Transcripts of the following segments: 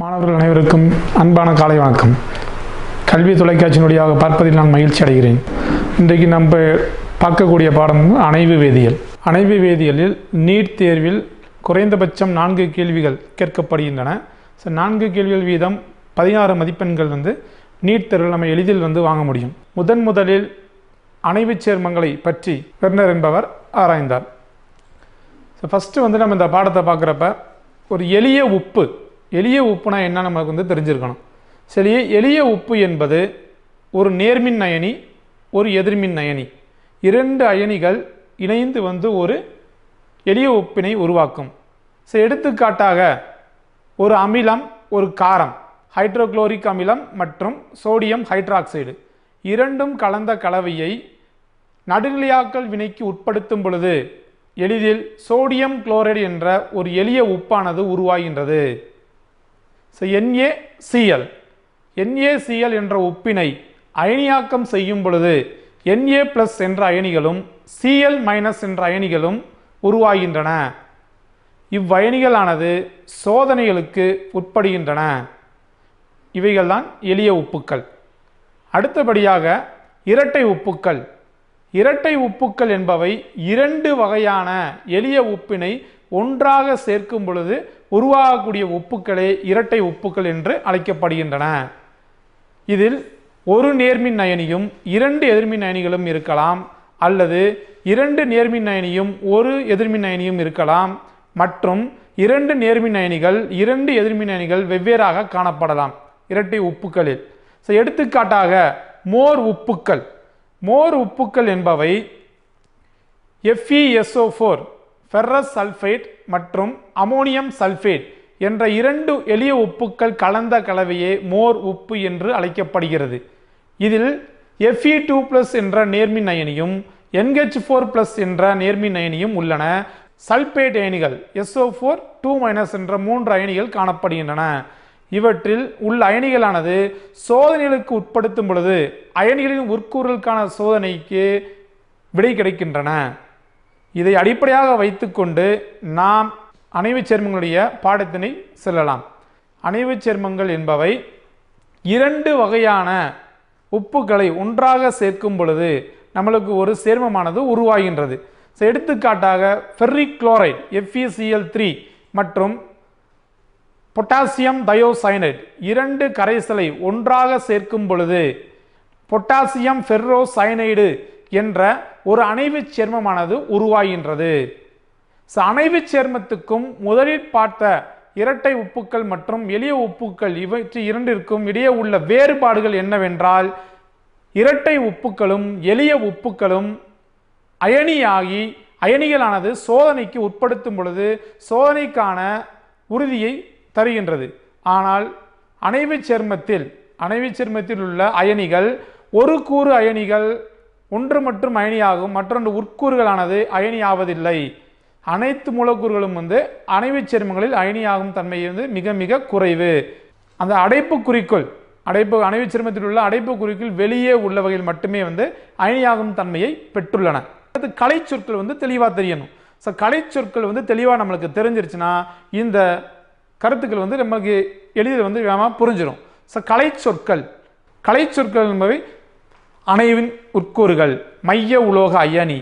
மாணவர்கள் அனைவருக்கும் அன்பான காலை வணக்கம். கல்வி தொலைக்காட்சியினுடையாக பார்ப்பதில் நான் மகிழ்ச்சி அடைகிறேன். இன்றைக்கு நம்ம பார்க்கக்கூடிய பாடம் அணைவு வேதியியல். அணைவு வேதியியலில் நீட் தேர்வில் குறைந்தபட்சம் நான்கு கேள்விகள் கேட்கப்படுகின்றன. ஸோ நான்கு கேள்விகள் வீதம் பதினாறு மதிப்பெண்கள் வந்து நீட் தேர்வில் நம்ம எளிதில் வந்து வாங்க முடியும். முதன் முதலில் அணைவு சேர்மங்களை பற்றி வெர்னர் என்பவர் ஆராய்ந்தார். ஸோ ஃபஸ்ட்டு வந்து நம்ம இந்த பாடத்தை பார்க்குறப்ப ஒரு எளிய உப்பு எளிய உப்புனா என்ன நமக்கு வந்து தெரிஞ்சிருக்கணும். சரி எளிய உப்பு என்பது ஒரு நேர்மின் அயனி ஒரு எதிர்மின் அயனி இரண்டு அயனிகள் இணைந்து வந்து ஒரு எளிய உப்பினை உருவாக்கும். ஸோ எடுத்துக்காட்டாக ஒரு அமிலம் ஒரு காரம் ஹைட்ரோக்ளோரிக் அமிலம் மற்றும் சோடியம் ஹைட்ராக்சைடு இரண்டும் கலந்த கலவையை நடுநிலையாக்கல் வினைக்கு உட்படுத்தும் பொழுது எளிதில் சோடியம் குளோரைடு என்ற ஒரு எளிய உப்பானது உருவாகின்றது. ஸோ NaCl NaCl என்ற உப்பினை அயனியாக்கம் செய்யும் பொழுது Na ப்ளஸ் என்ற அயனிகளும் Cl மைனஸ் என்ற அயனிகளும் உருவாகின்றன. இவ்வயனிகளானது சோதனைகளுக்கு உட்படுகின்றன. இவைகள்தான் எளிய உப்புக்கள். அடுத்தபடியாக இரட்டை உப்புக்கள். இரட்டை உப்புக்கள் என்பவை இரண்டு வகையான எளிய உப்பினை ஒன்றாக சேர்க்கும் பொழுது உருவாகக்கூடிய உப்புக்களே இரட்டை உப்புக்கள் என்று அழைக்கப்படுகின்றன. இதில் ஒரு நேர்மின் அயனியும் இரண்டு எதிர்மின் அயனிகளும் இருக்கலாம் அல்லது இரண்டு நேர்மின் அயனியும் ஒரு எதிர்மின் அயனியும் இருக்கலாம் மற்றும் இரண்டு நேர்மின் அயனிகள் இரண்டு எதிர்மின் அயனிகள் வெவ்வேறாக காணப்படலாம் இரட்டை உப்புக்களில். ஸோ எடுத்துக்காட்டாக மோர் உப்புக்கள். மோர் உப்புக்கள் என்பவை எஃப்இஎஸ்ஓ ஃபோர் ஃபெர்ரஸ் சல்ஃபேட் மற்றும் அமோனியம் சல்ஃபேட் என்ற இரண்டு எளிய உப்புக்கள் கலந்த கலவையே மோர் உப்பு என்று அழைக்கப்படுகிறது. இதில் எஃப்இ டூ ப்ளஸ் என்ற நேர்மின் அயனியும் என்ஹெச் ஃபோர் ப்ளஸ் என்ற நேர்மின் அயனியும் உள்ளன. சல்பேட் அயனிகள் எஸ்ஓ ஃபோர் டூ மைனஸ் என்ற மூன்று அயனிகள் காணப்படுகின்றன. இவற்றில் உள்ள அயனிகளானது சோதனைகளுக்கு உட்படுத்தும் பொழுது அயனிகளின் உட்கூறலுக்கான சோதனைக்கு விடை கிடைக்கின்றன. இதை அடிப்படையாக வைத்துக்கொண்டு நாம் அணைவுச் சேர்மங்களுடைய பாடத்தினை செல்லலாம். அணைவுச் சேர்மங்கள் என்பவை இரண்டு வகையான உப்புகளை ஒன்றாக சேர்க்கும் பொழுது நம்மளுக்கு ஒரு சேர்மமானது உருவாகின்றது. எடுத்துக்காட்டாக ஃபெர்ரிக் குளோரைட் எஃப்இசிஎல் த்ரீ மற்றும் பொட்டாசியம் தயோசைனைட் இரண்டு கரைசலை ஒன்றாக சேர்க்கும் பொழுது பொட்டாசியம் ஃபெர்ரோசைனைடு என்ற ஒரு அணைவுச் சேர்மமானது உருவாகின்றது. ஸோ அணைவுச் சேர்மத்துக்கும் முதலில் பார்த்த இரட்டை உப்புக்கள் மற்றும் எளிய உப்புக்கள் இவற்று இரண்டிற்கும் இடையே உள்ள வேறுபாடுகள் என்னவென்றால் இரட்டை உப்புக்களும் எளிய உப்புக்களும் அயனியாகி அயனிகளானது சோதனைக்கு உட்படுத்தும் பொழுது சோதனைக்கான உறுதியை தருகின்றது. ஆனால் அணைவுச் சேர்மத்தில் அணைவுச் சேர்மத்தில் உள்ள அயனிகள் ஒரு கூறு அயனிகள் ஒன்று மற்றும் அயனியாகும் மற்றொன்று உட்கூறுகளானது அயனியாவதில்லை. அனைத்து மூலக்கூறுகளும் வந்து அணைவுச் சேர்மங்களில் அயனியாகும் தன்மை வந்து மிக மிக குறைவு. அந்த அடைப்பு குறிக்கோள் அடைப்பு அணைவுச் சேர்மத்தில் உள்ள அடைப்பு குறிக்கோள் வெளியே உள்ள வகையில் மட்டுமே வந்து அயனியாகும் தன்மையை பெற்றுள்ளன. அது கலை சொற்கள் வந்து தெளிவாக தெரியணும். ஸோ கலை சொற்கள் வந்து தெளிவாக நம்மளுக்கு தெரிஞ்சிருச்சுன்னா இந்த கருத்துக்கள் வந்து நமக்கு எளிதில் வந்து வேகமாக புரிஞ்சிடும் ஸோ கலை சொற்கள் கலை சொற்கள் என்பவை அணைவின் உட்கூறுகள் மைய உலோக அயனி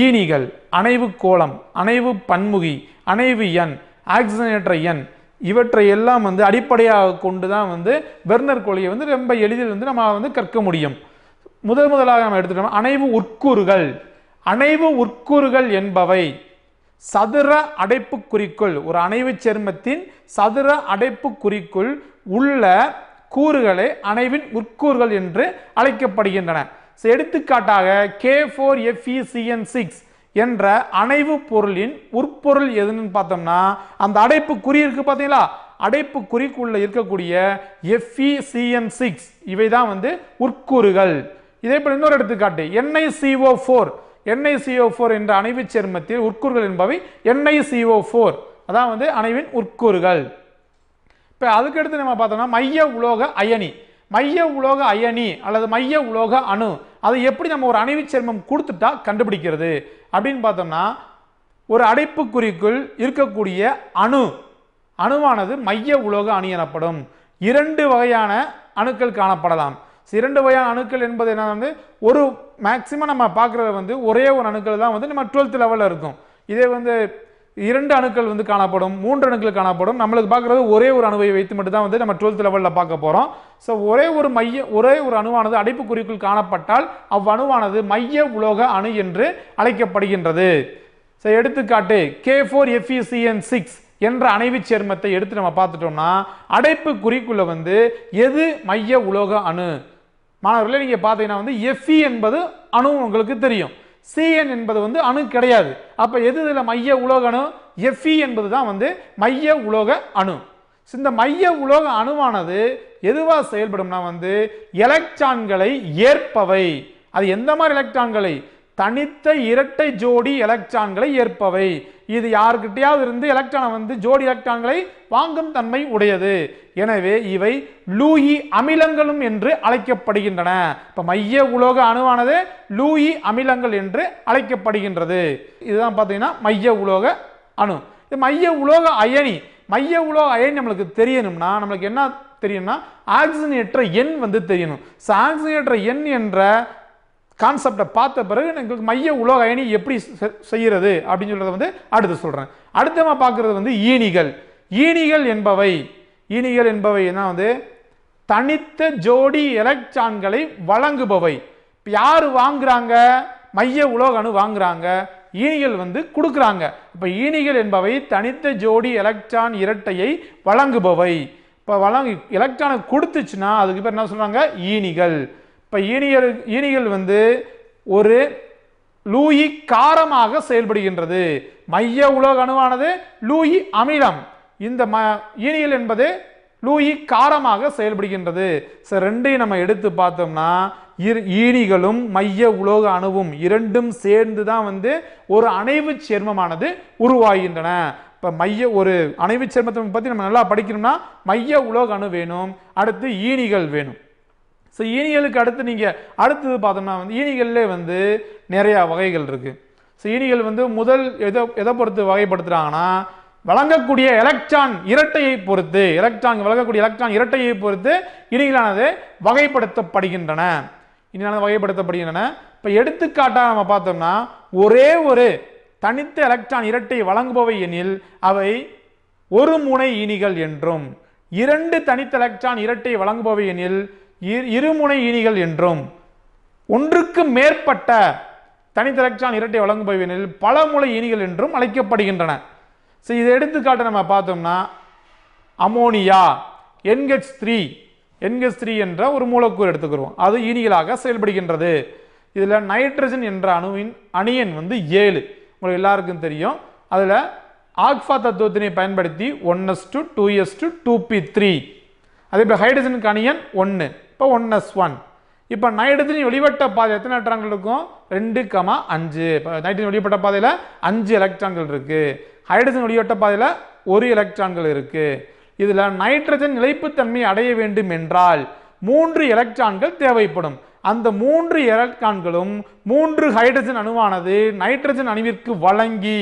ஈனிகள் அணைவு கோலம் அணைவு பன்முகி அணைவு எண் ஆக்சிஜனேற்ற எண் இவற்றை எல்லாம் வந்து அடிப்படையாக கொண்டு தான் வந்து பெர்னர் கோழியை வந்து ரொம்ப எளிதில் வந்து நம்ம வந்து கற்க முடியும். முதல் முதலாக நம்ம எடுத்துட்டோம் அணைவு உட்கூறுகள். அணைவு உட்கூறுகள் என்பவை சதுர அடைப்பு குறிக்குள் ஒரு அணைவு சேர்மத்தின் சதுர அடைப்பு குறிக்குள் உள்ள கூறுகளே அணைவின் உட்கூறுகள் என்று அழைக்கப்படுகின்றன. எடுத்துக்காட்டாக கே ஃபோர் எஃப்இசிஎன் சிக்ஸ் என்ற அணைவு பொருளின் உட்பொருள் எதுன்னு பார்த்தோம்னா அந்த அடைப்பு குறி இருக்கு பார்த்தீங்களா? அடைப்பு குறிக்குள்ள இருக்கக்கூடிய எஃப்இசிஎன் சிக்ஸ் இவை தான் வந்து உட்கூறுகள். இதே போல இன்னொரு எடுத்துக்காட்டு என்ஐசிஓ ஃபோர் என்ஐசிஓ ஃபோர் என்ற அணைவுச் சேர்மத்தில் உட்கூறுகள் என்பவை என்ஐசிஓ ஃபோர் அதான் வந்து அணைவின் உட்கூறுகள். இப்போ அதுக்கடுத்து நம்ம பார்த்தோம்னா மைய உலோக அயனி. மைய உலோக அயனி அல்லது மைய உலோக அணு. அதை எப்படி நம்ம ஒரு அணைவுச் சேர்மம் கொடுத்துட்டா கண்டுபிடிக்கிறது? அப்படின்னு பார்த்தோம்னா ஒரு அடைப்புக்குறிக்குள் இருக்கக்கூடிய அணு. அணுவானது மைய உலோக அணு எனப்படும். இரண்டு வகையான அணுக்கள் காணப்படலாம். இரண்டு வகையான அணுக்கள் என்பது என்ன வந்து ஒரு மேக்சிமம் நம்ம பார்க்குறது வந்து ஒரே ஒரு அணுக்கள் தான் வந்து நம்ம டுவெல்த் லெவலில் இருக்கும். இதே வந்து இரண்டு அணுக்கள் வந்து காணப்படும் மூன்று அணுக்கள் காணப்படும். நம்மளுக்கு பார்க்குறது ஒரே ஒரு அணுவை வைத்து மட்டும் தான் வந்து நம்ம டுவெல்த் லெவலில் பார்க்க போகிறோம் ஸோ ஒரே ஒரு மைய ஒரே ஒரு அணுவானது அடைப்புக்குறிக்குள் காணப்பட்டால் அவ்வணுவானது மைய உலோக அணு என்று அழைக்கப்படுகின்றது. ஸோ எடுத்துக்காட்டு கே ஃபோர் எஃப்இசிஎன் சிக்ஸ் என்ற அணைவுச் சேர்மத்தை எடுத்து நம்ம பார்த்துட்டோம்னா அடைப்பு குறிக்குள்ளே வந்து எது மைய உலோக அணு? மாணவர்களே நீங்கள் பார்த்தீங்கன்னா வந்து எஃப்இ என்பது அணு உங்களுக்கு தெரியும். சிஎன் என்பது வந்து அணு கிடையாது. அப்போ எது இதில் மைய உலோக அணு? எஃப்இ என்பது தான் வந்து மைய உலோக அணு. இந்த மைய உலோக அணுவானது எதுவாக செயல்படும்னா வந்து எலக்ட்ரான்களை ஏற்பவை. அது எந்த மாதிரி எலக்ட்ரான்களை? தனித்த இரட்டை ஜோடி எலக்ட்ரான்களை ஏற்பவை. இது யாருக்கிட்டையாவது இருந்து எலக்ட்ரானை வந்து ஜோடி எலக்ட்ரான்களை வாங்கும் தன்மை உடையது. எனவே இவை லூயி அமிலங்களும் என்று அழைக்கப்படுகின்றன. இப்ப மைய உலோக அணுவானது லூயி அமிலங்கள் என்று அழைக்கப்படுகின்றது. இதுதான் பார்த்தீங்கன்னா மைய உலோக அணு. இது மைய உலோக அயனி. மைய உலோக அயனி நம்மளுக்கு தெரியணும்னா நம்மளுக்கு என்ன தெரியும்னா ஆக்சிஜனேற்ற எண் வந்து தெரியணும். ஸோ ஆக்சிஜனேற்ற எண் என்ற கான்செப்டை பார்த்த பிறகு எங்களுக்கு மைய உலோக அயனி எப்படி செ- அப்படின்னு சொல்கிறத வந்து அடுத்து சொல்கிறேன் அடுத்து நம்ம வந்து ஈனிகள். ஈனிகள் என்பவை ஈனிகள் என்பவை என்ன வந்து? தனித்த ஜோடி எலக்ட்ரான்களை வழங்குபவை. இப்போ யார் வாங்குறாங்க? மைய உலோக அணு வாங்குறாங்க. ஈனிகள் வந்து கொடுக்குறாங்க. இப்போ ஈனிகள் என்பவை தனித்த ஜோடி எலக்ட்ரான் இரட்டையை வழங்குபவை. இப்போ வழங்கி எலக்ட்ரானை கொடுத்துச்சுன்னா அதுக்கு பேர் என்ன சொல்கிறாங்க ஈனிகள். இப்போ ஈனிகள் ஈனிகள் வந்து ஒரு லூயி காரமாக செயல்படுகின்றது. மைய உலோக அணுவானது லூயி அமிலம். இந்த ம ஈனியல் என்பது லூயி காரமாக செயல்படுகின்றது. சரி ரெண்டையும் நம்ம எடுத்து பார்த்தோம்னா இரு ஈனிகளும் மைய உலோக அணுவும் இரண்டும் சேர்ந்து தான் வந்து ஒரு அணைவு சேர்மமானது உருவாகின்றன. இப்போ மைய ஒரு அணைவு சேர்மத்தை பற்றி நம்ம நல்லா படிக்கணும்னா மைய உலோக அணு வேணும். அடுத்து ஈனிகள் வேணும். ஸோ ஈனிகளுக்கு அடுத்து நீங்கள் அடுத்தது பார்த்தோம்னா வந்து ஈனிகள்லே வந்து நிறையா வகைகள் இருக்குது ஸோ ஈனிகள் வந்து முதல் எதை எதை பொறுத்து வகைப்படுத்துகிறாங்கன்னா வழங்கக்கூடிய எலக்ட்ரான் இரட்டையை பொறுத்து எலக்ட்ரான் வழங்கக்கூடிய எலக்ட்ரான் இரட்டையை பொறுத்து இனிகளானது வகைப்படுத்தப்படுகின்றன. இனிகளானது வகைப்படுத்தப்படுகின்றன. இப்போ எடுத்துக்காட்டாக நம்ம பார்த்தோம்னா ஒரே ஒரு தனித்த எலக்ட்ரான் இரட்டை வழங்குபவை எனில் அவை ஒரு முனை இனிகள் என்றும் இரண்டு தனித்த எலக்ட்ரான் இரட்டை வழங்குபவை எனில் இருமுனை ஈனிகள் என்றும் ஒன்றுக்கு மேற்பட்ட தனித்த இரட்டை வழங்குபவை எனில் பல முளை ஈனிகள் என்றும் அழைக்கப்படுகின்றன. ஸோ இதை எடுத்துக்காட்டு நம்ம பார்த்தோம்னா ammonia NH three NH three என்ற ஒரு மூலக்கூறு எடுத்துக்கிறோம். அது ஈனிகளாக செயல்படுகின்றது. இதில் நைட்ரஜன் என்ற அணுவின் அணியன் வந்து ஏழு. உங்களுக்கு எல்லாருக்கும் தெரியும். அதில் ஆக்ஃபா தத்துவத்தினை பயன்படுத்தி one S two two S two two P three. அதே போல் ஹைட்ரஜனுக்கு அணியன் ஒன்று இப்போ ஒன் எஸ் ஒன் இப்போ நைட்ரஜன் வெளிவட்ட பாதை எத்தனை எலக்ட்ரான்கள் இருக்கும்? ரெண்டு கமா அஞ்சு. இப்போ நைட்ரஜன் வெளிப்பட்ட பாதையில் அஞ்சு எலக்ட்ரான்கள் இருக்குது ஹைட்ரஜன் வெளிவட்ட பாதையில் ஒரு எலக்ட்ரான்கள் இருக்குது இதில் நைட்ரஜன் நிலைப்புத்தன்மை அடைய வேண்டும் என்றால் மூன்று எலக்ட்ரான்கள் தேவைப்படும். அந்த மூன்று எலக்ட்ரான்களும் மூன்று ஹைட்ரஜன் அணுவானது நைட்ரஜன் அணுவிற்கு வழங்கி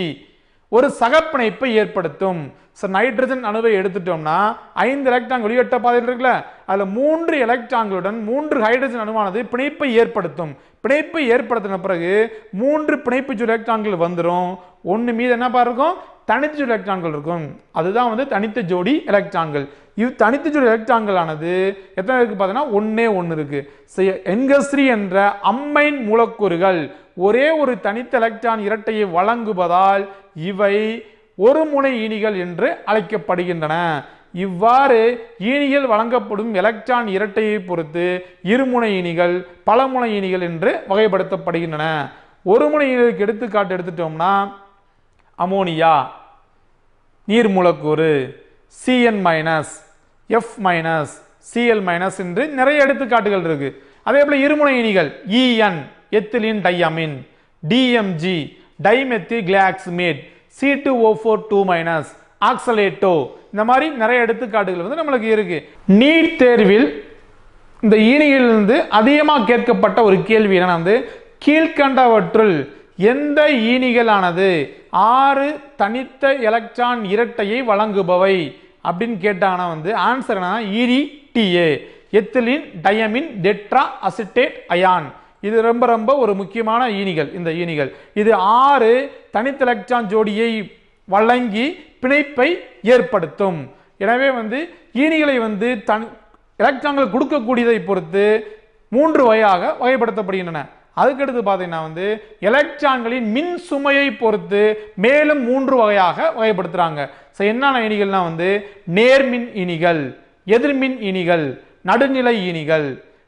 ஒரு சகப்பிணைப்பை ஏற்படுத்தும். ஸோ நைட்ரஜன் அணுவை எடுத்துட்டோம்னா ஐந்து எலக்ட்ரான் வெளியேற்ற பாதையில் இருக்குல்ல அதில் மூன்று எலக்ட்ரான்களுடன் மூன்று ஹைட்ரஜன் அணுவானது பிணைப்பை ஏற்படுத்தும். பிணைப்பை ஏற்படுத்தின பிறகு மூன்று பிணைப்பு ஜோடி எலக்ட்ரான்கள் வந்துடும் ஒன்று மீது என்னப்பா இருக்கும்? தனித்து ஜோடி எலக்ட்ரான்கள் இருக்கும். அதுதான் வந்து தனித்த ஜோடி எலக்ட்ரான்கள் இது தனித்த ஜோடி எலக்ட்ரான்கள் ஆனது எத்தனை இருக்குது பார்த்தீங்கன்னா ஒன்றே ஒன்று இருக்குது என்கஸ்ரி என்ற அம்மைன் மூலக்கூறுகள் ஒரே ஒரு தனித்த எலக்ட்ரான் இரட்டையை வழங்குவதால் இவை ஒரு முனை ஈனிகள் என்று அழைக்கப்படுகின்றன. இவ்வாறு ஈனிகள் வழங்கப்படும் எலக்ட்ரான் இரட்டையை பொறுத்து இருமுனை ஈனிகள் பலமுனை ஈனிகள் என்று வகைப்படுத்தப்படுகின்றன. ஒரு முனை ஈனிகளுக்கு எடுத்துக்காட்டு எடுத்துட்டோம்னா அமோனியா நீர் மூலக்கூறு CN minus F minus CL minus என்று நிறைய எடுத்துக்காட்டுகள் இருக்கு. அதே போல இருமுனை இனிகள் EN ethylene diamine DMG dimethyl glyoximate C two O four two minus oxalato இந்த மாதிரி நிறைய எடுத்துக்காட்டுகள் வந்து நம்மளுக்கு இருக்கு. நீட் தேர்வில் இந்த ஈனியிலிருந்து அதிகமாக கேட்கப்பட்ட ஒரு கேள்வி என்னன்னா வந்து கீழ்கண்டவற்றுள் எந்த ஈனிகளானது ஆறு தனித்த எலக்ட்ரான் இரட்டையை வழங்குபவை அப்படின்னு கேட்டாங்கன்னா வந்து ஆன்சர் என்னன்னா EDTA ethylene diamine tetra acetate ion. இது ரொம்ப ரொம்ப ஒரு முக்கியமான ஈனிகள் இந்த ஈனிகள். இது ஆறு தனித்த எலக்ட்ரான் ஜோடியை வழங்கி பிணைப்பை ஏற்படுத்தும். எனவே வந்து ஈனிகளை வந்து தன் எலக்ட்ரான்கள் கொடுக்கக்கூடியதை பொறுத்து மூன்று வகையாக வகைப்படுத்தப்படுகின்றன. அதுக்கடுத்து பார்த்தீங்கன்னா வந்து எலக்ட்ரான்களின் மின் சுமையை பொறுத்து மேலும் மூன்று வகையாக வகைப்படுத்துகிறாங்க ஸோ என்னென்ன இனிகள்னா வந்து நேர்மின் இனிகள் எதிர்மின் இனிகள் நடுநிலை இனிகள்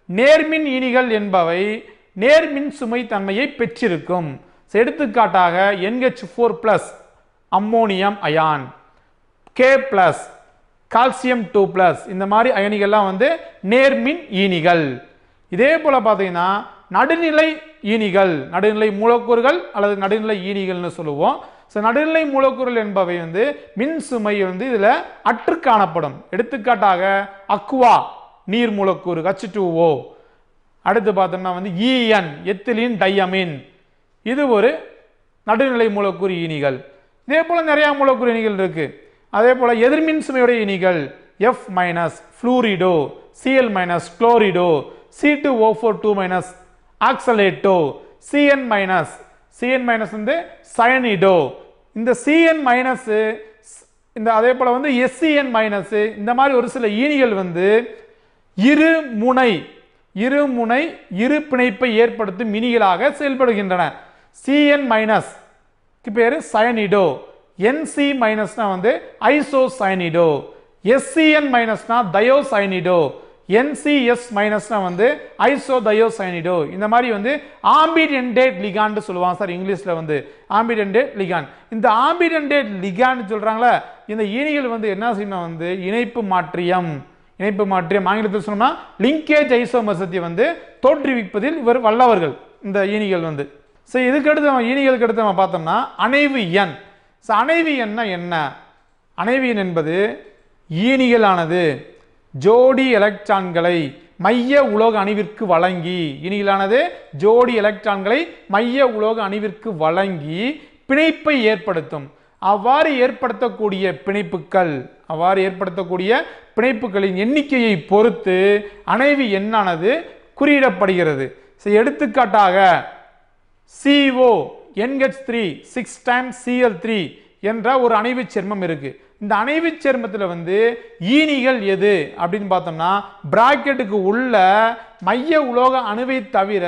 நேர்மின் இனிகள் என்பவை நேர்மின் சுமை தன்மையை பெற்றிருக்கும் எடுத்துக்காட்டாக NH four plus ammonium ion K plus calcium two plus இந்த மாதிரி அயனிகள்லாம் வந்து நேர்மின் ஈனிகள். இதே போல் பார்த்தீங்கன்னா நடுநிலை ஈனிகள் நடுநிலை மூலக்கூறுகள் அல்லது நடுநிலை ஈனிகள்னு சொல்லுவோம். ஸோ நடுநிலை மூலக்கூறுகள் என்பவை வந்து மின் சுமை வந்து இதில் அற்று காணப்படும். எடுத்துக்காட்டாக அக்வா நீர் மூலக்கூறு ஹச் டூஓ அடுத்து பார்த்தோம்னா வந்து ஈஎன் எத்திலின் டையமின். இது ஒரு நடுநிலை மூலக்கூறு இனிகள். இதே போல் நிறையா மூலக்கூறு இனிகள் இருக்குது அதே போல் எதிர்மின் சுமையுடைய இனிகள் F minus fluorido CL minus chlorido C two O four two minus oxalato CN minus CN minus வந்து சயனிடோ இந்த சிஎன் மைனஸு இந்த அதே போல் வந்து எஸ்சிஎன் மைனஸ்ஸு இந்த மாதிரி ஒரு சில ஈனிகள் வந்து இரு முனை இரு முனை இரு பிணைப்பை ஏற்படுத்தும் மினிகளாக செயல்படுகின்றன. சிஎன் மைனஸ் பேர் சயனிடோ என்சி மைனஸ்னா வந்து ஐசோ சயனிடோ எஸ்சிஎன் மைனஸ்னா தயோசயனிடோ என்சிஎஸ் மைனஸ்னா வந்து ஐசோ தயோசைனிடோ இந்த மாதிரி வந்து ஆம்பிடென்டேட் லிகான்னு சொல்லுவாங்க சார் இங்கிலீஷில் வந்து. ஆம்பிடென்டேட் லிகான் இந்த ஆம்பிடென்டேட் லிகான்னு சொல்கிறாங்களே இந்த இனிகள் வந்து என்ன செய்யணும் வந்து இணைப்பு மாற்றியம். இணைப்பு மாற்றிய மாநிலத்தில் சொன்னோம்னா லிங்கேஜ் ஐசோமசத்தை வந்து தோற்றுவிப்பதில் இவர் வல்லவர்கள் இந்த ஈனிகள் வந்து. ஸோ இதுக்கு அடுத்து நம்ம ஈனிகளுக்கு அடுத்து நம்ம பார்த்தோம்னா அணைவு எண். ஸோ அணைவு எண்ணா என்ன? அணைவு எண் என்பது ஈனிகளானது ஜோடி எலக்ட்ரான்களை மைய உலோக அணுவிற்கு வழங்கி இனிகளானது ஜோடி எலக்ட்ரான்களை மைய உலோக அணுவிற்கு வழங்கி பிணைப்பை ஏற்படுத்தும். அவ்வாறு ஏற்படுத்தக்கூடிய பிணைப்புகள் அவ்வாறு ஏற்படுத்தக்கூடிய பிணைப்புகளின் எண்ணிக்கையை பொறுத்து அணைவு எண்ணானது குறியிடப்படுகிறது. எடுத்துக்காட்டாக CO NH three six time CL three என்ற ஒரு அணைவு சேர்மம் இருக்குது இந்த அணைவு சேர்மத்தில் வந்து ஈனிகள் எது அப்படின்னு பார்த்தோம்னா பிராக்கெட்டுக்கு உள்ள மைய உலோக அணுவை தவிர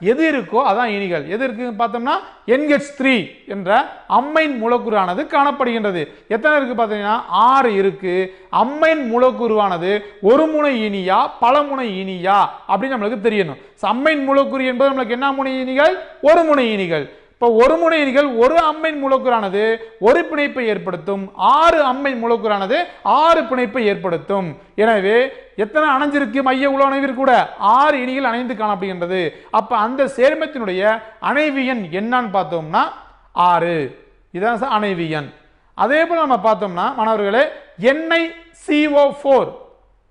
எது இருக்கோ அதான் ஈனிகள். எது இருக்குன்னு பார்த்தோம்னா என்ஹெச் த்ரீ என்ற அம்மைன் மூலக்கூறானது காணப்படுகின்றது. எத்தனை இருக்கு பார்த்தீங்கன்னா ஆறு இருக்கு. அம்மைன் மூலக்கூறுவானது ஒரு முனை ஈனியா பல முனை ஈனியா அப்படின்னு நம்மளுக்கு தெரியணும். அம்மைன் மூலக்கூறு என்பது நம்மளுக்கு என்ன முனை ஈனிகள்? ஒரு முனை ஈனிகள். இப்போ ஒரு முனை ஒரு அம்மை மூலக்கூறானது ஒரு பிணைப்பை ஏற்படுத்தும். ஆறு அம்மை மூலக்கூறானது ஆறு பிணைப்பை ஏற்படுத்தும். எனவே எத்தனை அணைஞ்சிருக்கு மைய உலக அணைவிற்கு கூட? ஆறு இனிகள் அணைந்து காணப்படுகின்றது. அப்போ அந்த சேர்மத்தினுடைய அணைவு எண் என்னன்னு பார்த்தோம்னா ஆறு. இதான் சார் அணைவு எண் அதே போல் நம்ம பார்த்தோம்னா மாணவர்களே எண்ணெய் சிஓ ஃபோர்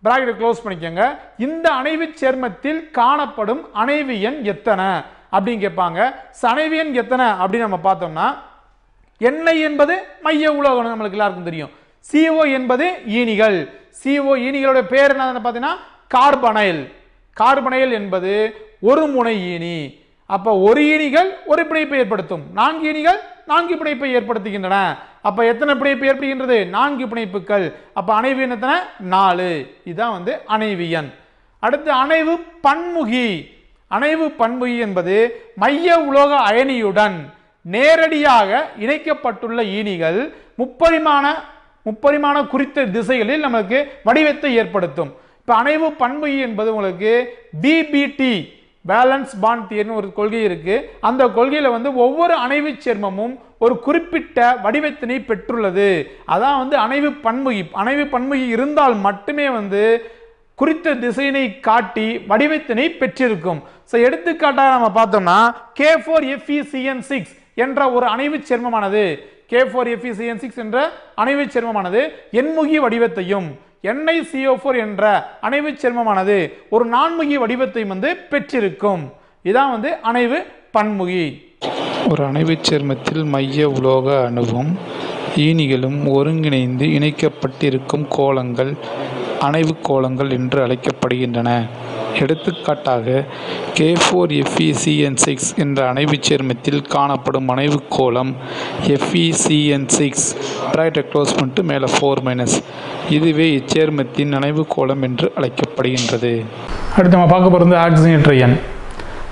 பிராக்கெட் க்ளோஸ் பண்ணிக்கோங்க. இந்த அணைவு சேர்மத்தில் காணப்படும் அணைவு எண் எத்தனை? அப்படின்னு கேட்பாங்க. So, எத்தனை அப்படின்னு நம்ம பார்த்தோம்னா எண்ணெய் என்பது மைய உலோகம் நம்மளுக்கு எல்லாருக்கும் தெரியும். சிஓ என்பது ஈனிகள். சிஓ ஈனிகளோட பேர் என்ன பார்த்தீங்கன்னா கார்பனைல். கார்பனைல் என்பது ஒரு முனை ஈனி. அப்போ ஒரு ஈனிகள் ஒரு பிணைப்பை ஏற்படுத்தும். நான்கு ஈனிகள் நான்கு பிணைப்பை ஏற்படுத்துகின்றன. அப்ப எத்தனை பிணைப்பு ஏற்படுகின்றது? நான்கு பிணைப்புகள். அப்ப அணைவியன் எத்தனை? நாலு. இதுதான் வந்து அணைவியன். அடுத்து அணைவு பன்முகி. அணைவு பன்முகி என்பது மைய உலோக அயனியுடன் நேரடியாக இணைக்கப்பட்டுள்ள ஈனிகள் முப்பரிமாண முப்பரிமாண குறித்த திசைகளில் நமக்கு வடிவத்தை ஏற்படுத்தும். இப்போ அணைவு பண்பு என்பது உங்களுக்கு பிபிடி பேலன்ஸ் பாண்ட் என்று ஒரு கொள்கை இருக்குது அந்த கொள்கையில் வந்து ஒவ்வொரு அணைவு சேர்மமும் ஒரு குறிப்பிட்ட வடிவத்தினை பெற்றுள்ளது. அதான் வந்து அணைவு பன்முகி அணைவு பன்முகி இருந்தால் மட்டுமே வந்து குறித்த திசையினை காட்டி வடிவத்தினை பெற்றிருக்கும். ஸோ எடுத்துக்காட்டாக நம்ம பார்த்தோம்னா கே ஃபோர் எஃப்இசிஎன் சிக்ஸ் என்ற ஒரு அணைவு சேர்மமானது. கே ஃபோர் எஃப்இசிஎன் சிக்ஸ் என்ற அணைவு சேர்மமானது எண்முகி வடிவத்தையும் NiCO4 என்ற அணைவு சேர்மமானது ஒரு நான்முகி வடிவத்தையும் வந்து பெற்றிருக்கும். இதான் வந்து அணைவு பன்முகி. ஒரு அணைவுச் சேர்மத்தில் மைய உலோக அணுவும் ஈனிகளும் ஒருங்கிணைந்து இணைக்கப்பட்டிருக்கும் கோலங்கள் அணைவுக் கோலங்கள் என்று அழைக்கப்படுகின்றன. எடுத்துக்காட்டாக கே ஃபோர் எஃப்இசிஎன் சிக்ஸ் என்ற அணைவுச் சேர்மத்தில் காணப்படும் அணைவுக்கோளம் எஃப்இசிஎன் சிக்ஸ் ப்ராக்கெட்டை க்ளோஸ் பண்ணிட்டு மேலே ஃபோர் மைனஸ் இதுவே இச்சேர்மத்தின் அணைவுக்கோளம் என்று அழைக்கப்படுகின்றது. அடுத்து நம்ம பார்க்க போகிறது ஆக்சிஜனேற்ற எண்.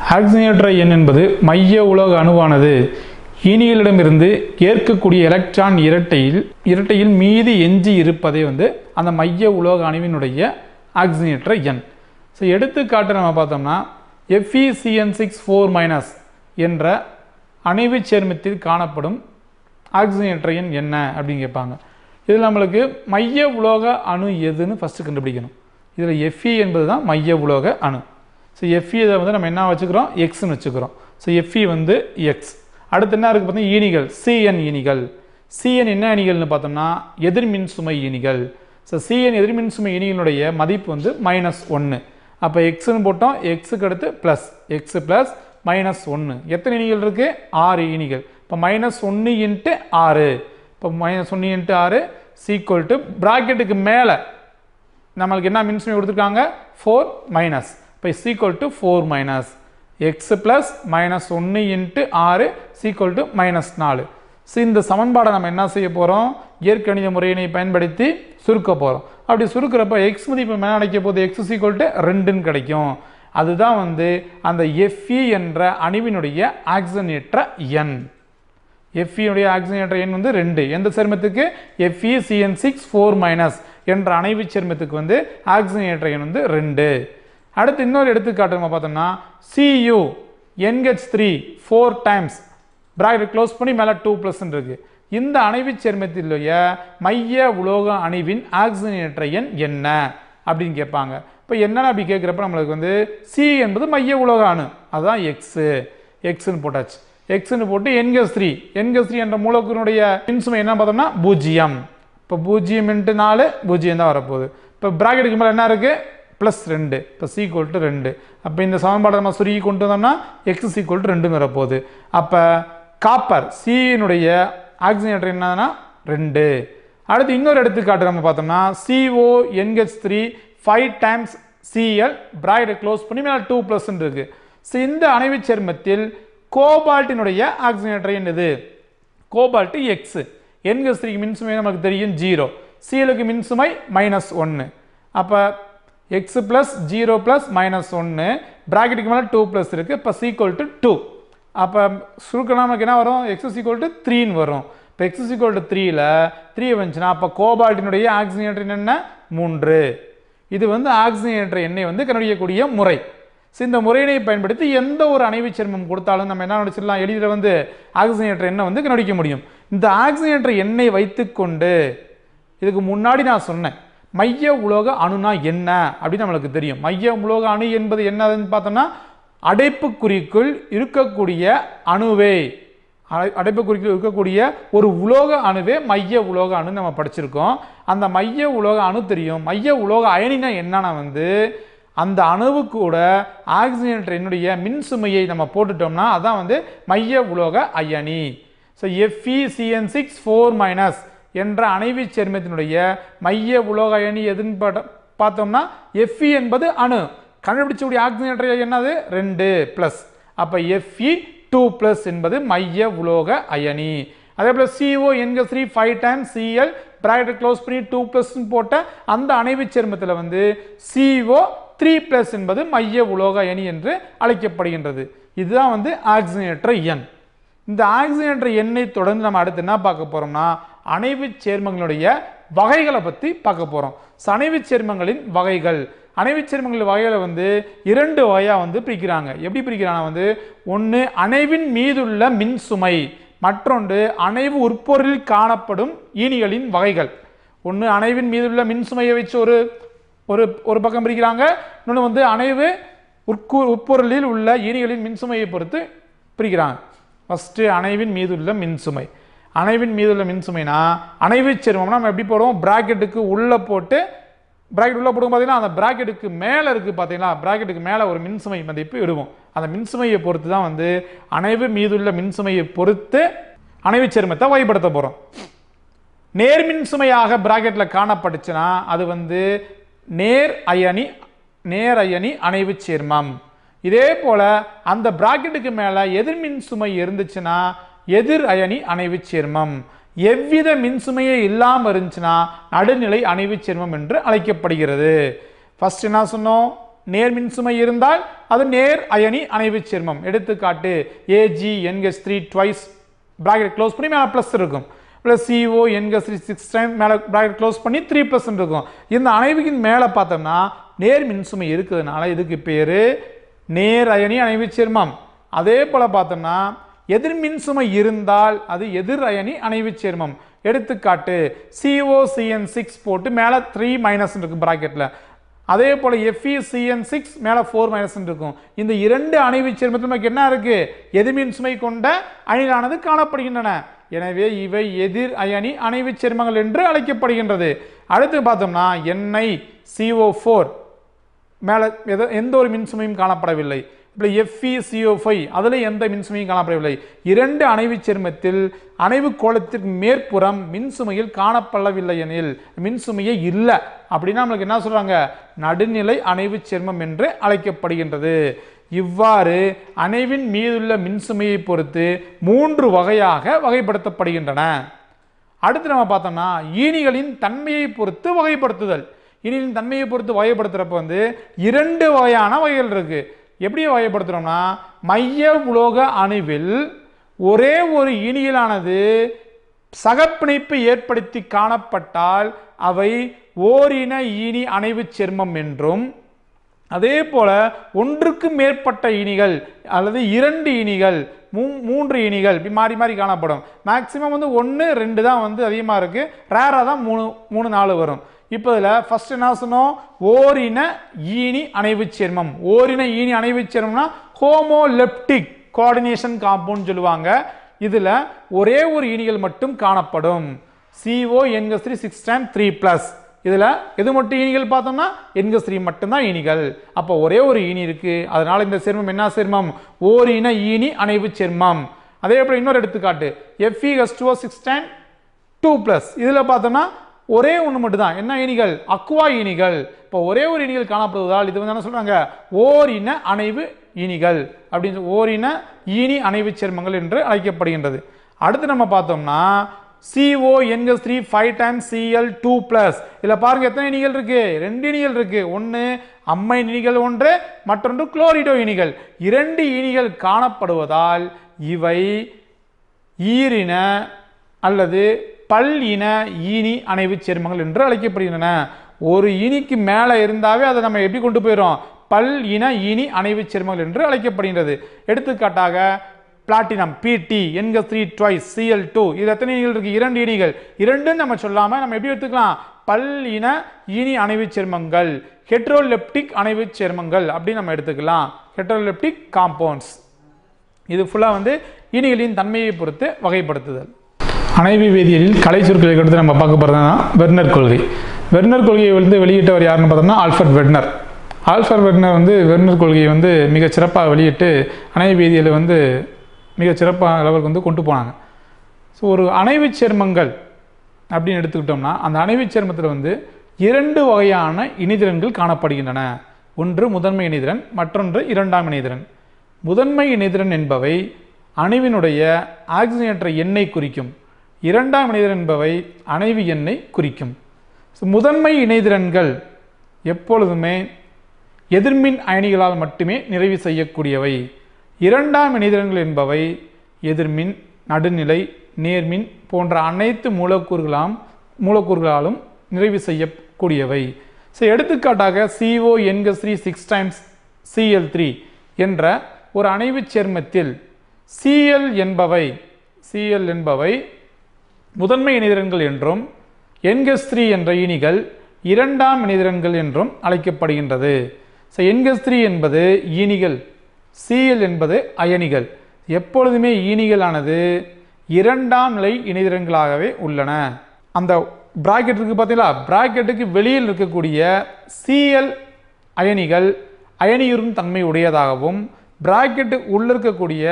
ஆக்சிஜனேற்ற எண் என்பது மைய உலோக அணுவானது ஹீனியலிடமிருந்து ஏற்கக்கூடிய எலக்ட்ரான் இரட்டையில் இரட்டையில் மீதி எஞ்சி இருப்பதே வந்து அந்த மைய உலோக அணுவினுடைய ஆக்சிஜனேற்ற எண். ஸோ எடுத்துக்காட்டு நம்ம பார்த்தோம்னா எஃப்இசிஎன் சிக்ஸ் ஃபோர் மைனஸ் என்ற அணைவுச் சேர்மத்தில் காணப்படும் ஆக்சிஜனேற்ற எண் என்ன அப்படின்னு கேட்பாங்க. இதில் நம்மளுக்கு மைய உலோக அணு எதுன்னு ஃபஸ்ட்டு கண்டுபிடிக்கணும். இதில் எஃப்இ என்பது தான் மைய உலோக அணு. ஸோ எஃப்இ இதை வந்து நம்ம என்ன வச்சுக்கிறோம்? எக்ஸ்னு வச்சுக்கிறோம். ஸோ எஃப்இ வந்து எக்ஸ் அடுத்து என்ன இருக்குது பார்த்தீங்கன்னா ஈனிகள். சிஎன் ஈனிகள். சிஎன் என்ன அணிகள்னு பார்த்தோம்னா எதிர்மின் சுமை ஈனிகள். ஸோ சிஎன் எதிர்மின் சுமை ஈனிகளுடைய மதிப்பு வந்து மைனஸ் ஒன்று அப்போ எக்ஸ்னு போட்டோம் எக்ஸுக்கு அடுத்து ப்ளஸ் எக்ஸ் ப்ளஸ் மைனஸ் ஒன்று எத்தனை இனிகள் இருக்குது ஆறு இனிகள் இப்போ மைனஸ் ஒன்று இன்ட்டு ஆறு. இப்போ மைனஸ் ஒன்று இன்ட்டு ஆறு சீக்குவல் டு ப்ராக்கெட்டுக்கு மேலே நம்மளுக்கு என்ன மின்சுமை கொடுத்துருக்காங்க? ஃபோர் மைனஸ் இப்போ equal to four minus x plus minus ஒன்று இன்ட்டு ஆறு சீக்குவல் டு மைனஸ் நாலு ஸோ இந்த சமன்பாடை நம்ம என்ன செய்ய போகிறோம் இயற்கணித முறையினை பயன்படுத்தி சுருக்க போகிறோம் அப்படி சுருக்கிறப்ப எக்ஸ் மதிப்பு மேலே அடைக்க போது எக்ஸ் சீக்குவல் டு ரெண்டுன்னு கிடைக்கும். அதுதான் வந்து அந்த எஃப்இ என்ற அணுவினுடைய ஆக்சிஜனேற்ற எண். எஃப்இனுடைய ஆக்சிஜனேற்ற எண் வந்து ரெண்டு. எந்த சேர்மத்துக்கு? F E C N six four minus என்ற அணைவு சேர்மத்துக்கு வந்து ஆக்சிஜனேற்ற எண் வந்து ரெண்டு. அடுத்து இன்னொரு எடுத்துக்காட்டு நம்ம பார்த்தோம்னா C U N H three four times bracket close பண்ணி மேலே டூ ப்ளஸ்ன்னு இருக்குது இந்த அணைவு சேர்மத்திலுடைய மைய உலோக அணுவின் ஆக்சிஜனேற்ற எண் என்ன? அப்படின்னு கேட்பாங்க. இப்போ என்னென்ன அப்படி கேட்குறப்ப நம்மளுக்கு வந்து சி என்பது மைய உலோக அணு. அதுதான் எக்ஸு எக்ஸுன்னு போட்டாச்சு. எக்ஸ்னு போட்டு என்கஸ் த்ரீ என்கஸ் த்ரீ என்ற மூலக்கூறினுடைய மின்சுமை என்ன பார்த்தோம்னா பூஜ்ஜியம். இப்போ பூஜ்ஜியம் இன்ட்டு நாலு பூஜ்ஜியம் தான் வரப்போகுது. இப்போ பிராக்கெட்டுக்கு மேலே என்ன இருக்குது ப்ளஸ் ரெண்டு இப்போ சி டு ரெண்டு. அப்போ இந்த சமன்பாடை நம்ம சுருகி கொண்டு வந்தோம்னா எக்ஸ் சி டு ரெண்டுங்கிற வரப்போகுது. அப்போ காப்பர் சியினுடைய ஆக்சிஜனேட்டர் என்னன்னா ரெண்டு. அடுத்து இன்னொரு எடுத்துக்காட்டு நம்ம பார்த்தோம்னா CO NH three five times CL பிராய்டை close பண்ணி மேலே டூ ப்ளஸ்ன்னு இருக்குது ஸோ இந்த அணைவு சேர்மத்தில் கோபால்ட்டினுடைய ஆக்சிஜனேட்டர் என்னது? கோபால்ட்டு எக்ஸ் என்ஹெச் த்ரீக்கு மின்சுமை நமக்கு தெரியும் ஜீரோ சிஎலுக்கு மின்சுமை மைனஸ் ஒன்று அப்போ x plus zero plus minus ஒன்று ப்ராக்கெட்டுக்கு மேலே டூ ப்ளஸ் இருக்குது இப்போ சீக்வல் டு டூ அப்போ சுருக்கம் நமக்கு என்ன வரும்? எக்ஸ் சீக்வல் டு த்ரீன்னு வரும். இப்போ எக்ஸ் சீக்வல் டு த்ரீயில் த்ரீ வந்துச்சுன்னா அப்போ கோபால்ட்டினுடைய ஆக்சிஜனேட்டர் என்ன? மூன்று. இது வந்து ஆக்சிஜனேட்டர் எண்ணெய் வந்து கண்டுபிடிக்கக்கூடிய முறை. ஸோ இந்த முறையினை பயன்படுத்தி எந்த ஒரு அணைவு சேர்மம் கொடுத்தாலும் நம்ம என்ன நினச்சிடலாம்? எளிதில் வந்து ஆக்சிஜனேட்டர் எண்ணெய் வந்து கண்டுபிடிக்க முடியும். இந்த ஆக்சிஜனேட்டர் எண்ணெய் வைத்துக்கொண்டு இதுக்கு முன்னாடி நான் சொன்னேன். மைய உலோக அணுனா என்ன? அப்படின்னு நம்மளுக்கு தெரியும். மைய உலோக அணு என்பது என்னதுன்னு பார்த்தோம்னா அடைப்புக்குறிக்குள் இருக்கக்கூடிய அணுவே. அடைப்புக்குறிக்குள் இருக்கக்கூடிய ஒரு உலோக அணுவே மைய உலோக அணு நம்ம படிச்சிருக்கோம். அந்த மைய உலோக அணு தெரியும். மைய உலோக அயனினா என்னன்னா வந்து அந்த அணுவு கூட ஆக்சிஜன் ட்ரெயினுடைய மின்சுமையை நம்ம போட்டுட்டோம்னா அதான் வந்து மைய உலோக அயனி. So F E C N six four minus என்ற அணைவி சேர்மத்தினுடைய மைய உலோக அயனி எதுன்னு பாட்ட- பார்த்தோம்னா எஃப்இ என்பது அணு. கண்டுபிடிச்சக்கூடிய ஆக்சிஜன் என்னது? ரெண்டு ப்ளஸ் அப்போ எஃப்இ டூ ப்ளஸ் என்பது மைய உலோக அயனி. அதே போல் C O N H three five times C L bracket close பண்ணி டூ ப்ளஸ்ன்னு போட்ட அந்த அணைவு சேர்மத்தில் வந்து சிஓ த்ரீ ப்ளஸ் என்பது மைய உலோக அயனி என்று அழைக்கப்படுகின்றது. இதுதான் வந்து ஆக்சிஜனேற்ற எண். இந்த ஆக்சிஜனேற்ற எண்ணை தொடர்ந்து நம்ம அடுத்து என்ன பார்க்க போகிறோம்னா அணைவு சேர்மங்களுடைய வகைகளை பற்றி பார்க்க போகிறோம் சனைவு சேர்மங்களின் வகைகள். அணைவு சேர்மங்களின் வகைகளை வந்து இரண்டு வகையாக வந்து பிரிக்கிறாங்க. எப்படி பிரிக்கிறாங்க வந்து ஒன்று அணைவின் மீதுள்ள மின்சுமை மற்றொன்று அணைவு உட்பொருளில் காணப்படும் ஈனிகளின் வகைகள். ஒன்று அணைவின் மீதுள்ள மின்சுமையை வச்சு ஒரு ஒரு ஒரு பக்கம் பிரிக்கிறாங்க. இன்னொன்று வந்து அணைவு உட்கு உட்பொருளில் உள்ள ஈனிகளின் மின்சுமையை பொறுத்து பிரிக்கிறாங்க. ஃபஸ்ட்டு அணைவின் மீதுள்ள மின்சுமை அணைவின் மீதுள்ள மின்சுமைனா அணைவு சேர்மம்னா நம்ம எப்படி போடுவோம்? ப்ராக்கெட்டுக்கு உள்ளே போட்டு ப்ராக்கெட் உள்ளே போடுவோம் பார்த்தீங்கன்னா அந்த ப்ராக்கெட்டுக்கு மேலே இருக்குது பார்த்தீங்களா ப்ராக்கெட்டுக்கு மேலே ஒரு மின்சுமை மதிப்பு இடுவோம். அந்த மின்சுமையை பொறுத்து தான் வந்து அணைவு மீதுள்ள மின்சுமையை பொறுத்து அணைவு சேர்மத்தை வகைப்படுத்த போகிறோம் நேர்மின் சுமையாக பிராக்கெட்டில் காணப்பட்டுச்சுன்னா அது வந்து நேர் அயனி நேர் அயனி அணைவு சேர்மம். இதே போல் அந்த பிராக்கெட்டுக்கு மேலே எதிர்மின் சுமை இருந்துச்சுன்னா எதிர் அயனி அணைவு சேர்மம். எவ்வித மின்சுமையே இல்லாமல் இருந்துச்சுன்னா நடுநிலை அணைவு சேர்மம் என்று அழைக்கப்படுகிறது. ஃபர்ஸ்ட் என்ன சொன்னோம்? நேர் மின்சுமை இருந்தால் அது நேர் அயனி அணைவு சேர்மம். எடுத்துக்காட்டு A G N H three twice bracket close பண்ணி மேலே ப்ளஸ் இருக்கும். Plus C O N H three six time மேலே பிராக்கெட் க்ளோஸ் பண்ணி த்ரீ ப்ளஸ் இருக்கும். இந்த அணைவுக்கின் மேலே பார்த்தோம்னா நேர் மின்சுமை இருக்கிறதுனால இதுக்கு பேர் நேர் அயனி அணைவு சேர்மம். அதே போல் பார்த்தோம்னா எதிர் மின்சுமை இருந்தால் அது எதிர் அயனி அணைவு சேர்மம். எடுத்துக்காட்டு சிஓசிஎன் சிக்ஸ் போட்டு மேலே த்ரீ மைனஸ் இருக்கும் பிராக்கெட்டில் அதே போல் F E C N six மேலே ஃபோர் மைனஸ் இருக்கும். இந்த இரண்டு அணைவு சேர்மத்தில் நமக்கு என்ன இருக்குது எதிர்மின் சுமை கொண்ட அணிலானது காணப்படுகின்றன. எனவே இவை எதிர் அயனி அணைவு சேர்மங்கள் என்று அழைக்கப்படுகின்றது. அடுத்து பார்த்தோம்னா எண்ணெய் சிஓ ஃபோர் மேலே எந்த ஒரு மின்சுமையும் காணப்படவில்லை. இப்போ எஃப்இ சிஓ ஃபைவ் அதில் எந்த மின்சுமையும் காணப்படவில்லை. இரண்டு அணைவு சேர்மத்தில் அணைவு கோலத்திற்கு மேற்புறம் மின்சுமையில் காணப்படவில்லை எனில் மின்சுமையே இல்லை. அப்படின்னா நம்மளுக்கு என்ன சொல்கிறாங்க நடுநிலை அணைவு சேர்மம் என்று அழைக்கப்படுகின்றது. இவ்வாறு அணைவின் மீதுள்ள மின்சுமையை பொறுத்து மூன்று வகையாக வகைப்படுத்தப்படுகின்றன. அடுத்து நம்ம பார்த்தோம்னா ஈனிகளின் தன்மையை பொறுத்து வகைப்படுத்துதல். ஈனிகளின் தன்மையை பொறுத்து வகைப்படுத்துகிறப்ப வந்து இரண்டு வகையான வகைகள் இருக்குது எப்படி வகைப்படுத்துகிறோம்னா மைய உலோக அணுவில் ஒரே ஒரு இனியலானது சகப்பிணைப்பு ஏற்படுத்தி காணப்பட்டால் அவை ஓரின ஈனி அணைவு சேர்மம் என்றும் அதே போல ஒன்றுக்கு மேற்பட்ட இனிகள் அல்லது இரண்டு இனிகள் மூ மூன்று இனிகள் இப்படி மாறி மாறி காணப்படும். மேக்சிமம் வந்து ஒன்று ரெண்டு தான் வந்து அதிகமாக இருக்குது ரேராக தான் மூணு மூணு நாலு வரும். இப்போ இதில் ஃபர்ஸ்ட் என்ன சொன்னோம்? ஓரின ஈனி அணைவு சேர்மம். ஓரின ஈனி அணைவு சேர்மம்னா ஹோமோலெப்டிக் கோஆர்டினேஷன் காம்பவுண்ட் சொல்லுவாங்க. இதில் ஒரே ஒரு ஈனிகள் மட்டும் காணப்படும். C O N H three six time three plus இதில் எது மட்டும் ஈனிகள் பார்த்தோம்னா? என்கஸ் த்ரீ மட்டும்தான் ஈனிகள். அப்போ ஒரே ஒரு ஈனி இருக்குது அதனால் இந்த சேர்மம் என்ன சேர்மம்? ஓரின ஈனி அணைவு சேர்மம். அதே போல் இன்னொரு எடுத்துக்காட்டு. F E S six time two plus இதில் பார்த்தோம்னா ஒரே ஒன்று மட்டும்தான். என்ன இனிகள்? அக்வா இனிகள். இப்போ ஒரே ஒரு இனிகள் காணப்படுவதால் இது வந்து என்ன சொல்கிறாங்க ஓரின அணைவு இனிகள் அப்படின்னு சொல்லி ஓரின ஈனி அணைவு சேர்மங்கள் என்று அழைக்கப்படுகின்றது. அடுத்து நம்ம பார்த்தோம்னா C O N S three five times C L two plus இதில் பாருங்கள் எத்தனை இனிகள் இருக்குது ரெண்டு இனிகள் இருக்குது ஒன்று அம்மை இனிகள் ஒன்று மற்றொன்று குளோரிடோ இனிகள். இரண்டு இனிகள் காணப்படுவதால் இவை ஈரின அல்லது பல் இன ஈனி அணைவு சேர்மங்கள் என்று அழைக்கப்படுகின்றன. ஒரு இனிக்கு மேலே இருந்தாவே அதை நம்ம எப்படி கொண்டு போயிடும் பல் இன இனி அணைவு சேர்மங்கள் என்று அழைக்கப்படுகின்றது. எடுத்துக்காட்டாக பிளாட்டினம் பிடி என்க த்ரீ ட்வைஸ் சிஎல் டூ இது எத்தனை இனிகள் இருக்கு? இரண்டு இனிகள் இரண்டுன்னு நம்ம சொல்லாமல் நம்ம எப்படி எடுத்துக்கலாம்? பல் இன இனி அணைவு சேர்மங்கள் ஹெட்ரோலெப்டிக் அணைவு சேர்மங்கள் அப்படின்னு நம்ம எடுத்துக்கலாம். ஹெட்ரோலெப்டிக் காம்பவுண்ட்ஸ் இது ஃபுல்லாக வந்து இனிகளின் தன்மையை பொறுத்து வகைப்படுத்துதல். அணைவு வேதியியலில் கலை சுருக்கலை எடுத்து நம்ம பார்க்க போகிறதுனா வெர்னர் கொள்கை. வெர்னர் கொள்கையை வந்து வெளியிட்டவர் யாருன்னு பார்த்தோம்னா ஆல்ஃபர்ட் வெர்னர். ஆல்ஃபர் வெர்னர் வந்து வெர்னர் கொள்கையை வந்து மிக சிறப்பாக வெளியிட்டு அணை வேதியியலை வந்து மிக சிறப்பான லெவலுக்கு வந்து கொண்டு போனாங்க. ஸோ ஒரு அணைவு சேர்மங்கள் அப்படின்னு எடுத்துக்கிட்டோம்னா அந்த அணைவு சேர்மத்தில் வந்து இரண்டு வகையான இணைதிறன்கள் காணப்படுகின்றன. ஒன்று முதன்மை இணைதிறன் மற்றொன்று இரண்டாம் இணைதிறன். முதன்மை இணைதிறன் என்பவை அணுவினுடைய ஆக்சிஜனேற்ற எண்ணை குறிக்கும். இரண்டாம் இணைதிறன் என்பவை அணைவு எண்ணை குறிக்கும். ஸோ முதன்மை இணைதிறன்கள் எப்பொழுதுமே எதிர்மின் அயனிகளால் மட்டுமே நிறைவு செய்யக்கூடியவை. இரண்டாம் இணைதிறன்கள் என்பவை எதிர்மின் நடுநிலை நேர்மின் போன்ற அனைத்து மூலக்கூறுகளாம் மூலக்கூறுகளாலும் நிறைவு செய்யக்கூடியவை. ஸோ எடுத்துக்காட்டாக C O N H three six times C L three என்ற ஒரு அணைவு சேர்மத்தில் சிஎல் என்பவை சிஎல் என்பவை முதன்மை இணைதிறன்கள் என்றும் என்கஸ் த்ரீ என்ற இனிகள் இரண்டாம் இணைதிறன்கள் என்றும் அழைக்கப்படுகின்றது. ஸோ என்கஸ் த்ரீ என்பது ஈனிகள் சிஎல் என்பது அயனிகள். எப்பொழுதுமே ஈனிகளானது இரண்டாம் நிலை இணைதிறன்களாகவே உள்ளன. அந்த பிராக்கெட் இருக்குது பார்த்தீங்களா? பிராக்கெட்டுக்கு வெளியில் இருக்கக்கூடிய சிஎல் அயனிகள் அயனியுறும் தன்மை உடையதாகவும் பிராக்கெட்டு உள்ளிருக்கக்கூடிய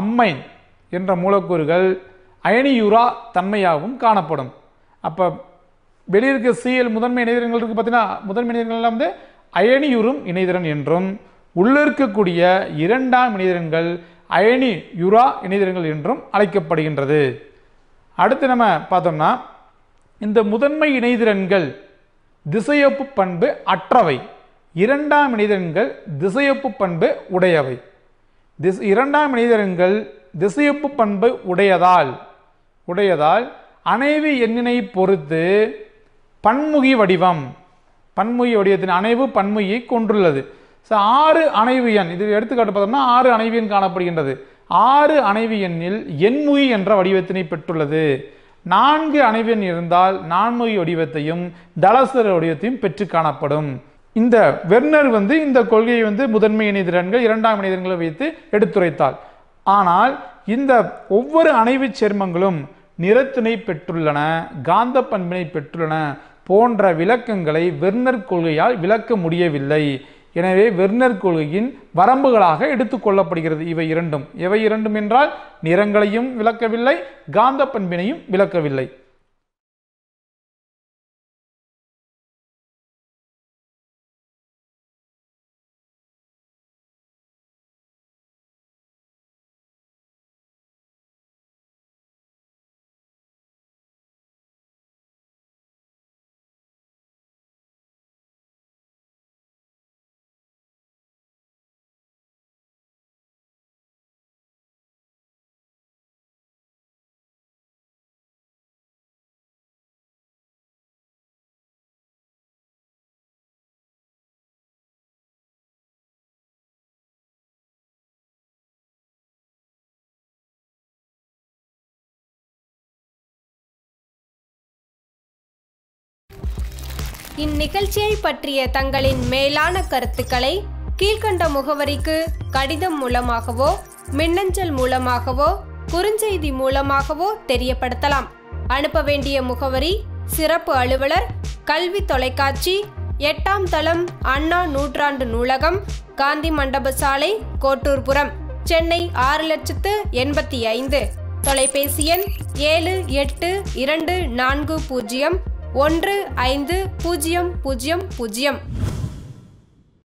அம்மைன் என்ற மூலக்கூறுகள் அயனியுரா தன்மையாகவும் காணப்படும். அப்போ வெளியே இருக்க சிஎல் முதன்மை இணைதிறன்கள் இருக்கு பார்த்தீங்கன்னா முதன்மை இணைதிறன்கள் வந்து அயனியுறும் இணைதிறன் என்றும் உள்ளே இருக்கக்கூடிய இரண்டாம் இணைதிறன்கள் அயனி யுரா இணைதிறன்கள் என்றும் அழைக்கப்படுகின்றது. அடுத்து நம்ம பார்த்தோம்னா இந்த முதன்மை இணைதிறன்கள் திசையொப்பு பண்பு அற்றவை. இரண்டாம் இணைதிறன்கள் திசையொப்பு பண்பு உடையவை. திஸ் இரண்டாம் இணைதிறன்கள் திசையொப்பு பண்பு உடையதால் உடையதால் அணைவு எண்ணினை பொறுத்து பன்முகி வடிவம். பன்முகி வடிவத்தின் அணைவு பன்முகியை கொண்டுள்ளது. ஸோ ஆறு அணைவு எண் இது எடுத்துக்காட்டு பார்த்தோம்னா ஆறு அணைவு எண் காணப்படுகின்றது. ஆறு அணைவு எண்ணில் எண்முகி என்ற வடிவத்தினை பெற்றுள்ளது. நான்கு அணைவு எண் இருந்தால் நான்முகி வடிவத்தையும் தலசர வடிவத்தையும் பெற்று காணப்படும். இந்த வெர்னர் வந்து இந்த கொள்கையை வந்து முதன்மை இணைதிறன்கள் இரண்டாம் இணைதிறன்களை வைத்து எடுத்துரைத்தாள். ஆனால் இந்த ஒவ்வொரு அணைவுச் சேர்மங்களும் நிறத்தினை பெற்றுள்ளன காந்த பண்பினை பெற்றுள்ளன போன்ற விளக்கங்களை வெர்னர் கொள்கையால் விளக்க முடியவில்லை. எனவே வெர்னர் கொள்கையின் வரம்புகளாக எடுத்துக்கொள்ளப்படுகிறது இவை இரண்டும். இவை இரண்டும் என்றால் நிறங்களையும் விளக்கவில்லை காந்த பண்பினையும் விளக்கவில்லை. இந்நிகழ்ச்சியை பற்றிய தங்களின் மேலான கருத்துக்களை கீழ்க்கண்ட முகவரிக்கு கடிதம் மூலமாகவோ மின்னஞ்சல் மூலமாகவோ குறுஞ்செய்தி மூலமாகவோ தெரியப்படுத்தலாம். அனுப்ப வேண்டிய முகவரி சிறப்பு அலுவலர் கல்வி தொலைக்காட்சி எட்டாம் தளம் அண்ணா நூற்றாண்டு நூலகம் காந்தி மண்டப சாலை கோட்டூர்புரம் சென்னை ஆறு லட்சத்து எண்பத்தி ஐந்து. தொலைபேசி எண் ஏழு எட்டு இரண்டு நான்கு பூஜ்ஜியம் ஒன்று ஐந்து பூஜ்ஜியம் பூஜ்ஜியம் பூஜ்ஜியம்.